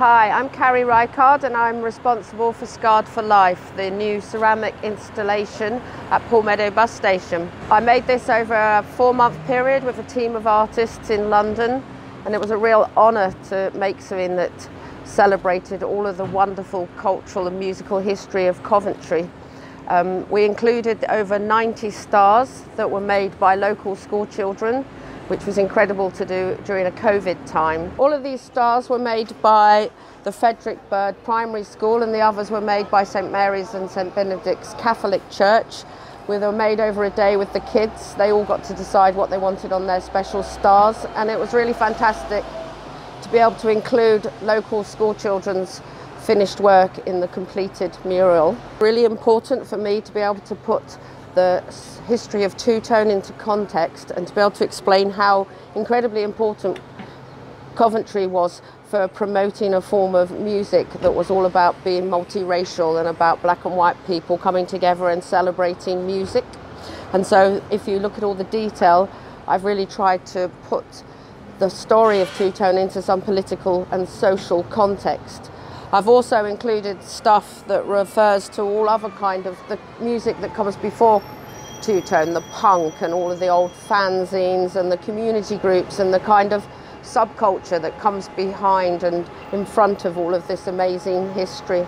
Hi, I'm Carrie Reichardt and I'm responsible for Scarred for Life, the new ceramic installation at Pool Meadow Bus Station. I made this over a four month period with a team of artists in London and it was a real honour to make something that celebrated all of the wonderful cultural and musical history of Coventry. Um, we included over 90 stars that were made by local school children which was incredible to do during a COVID time. All of these stars were made by the Frederick Bird Primary School and the others were made by St Mary's and St Benedict's Catholic Church. We were made over a day with the kids. They all got to decide what they wanted on their special stars and it was really fantastic to be able to include local school children's finished work in the completed mural. Really important for me to be able to put the history of two-tone into context and to be able to explain how incredibly important Coventry was for promoting a form of music that was all about being multiracial and about black and white people coming together and celebrating music. And so if you look at all the detail, I've really tried to put the story of Two Tone into some political and social context. I've also included stuff that refers to all other kind of the music that comes before Two Tone, the punk and all of the old fanzines and the community groups and the kind of subculture that comes behind and in front of all of this amazing history.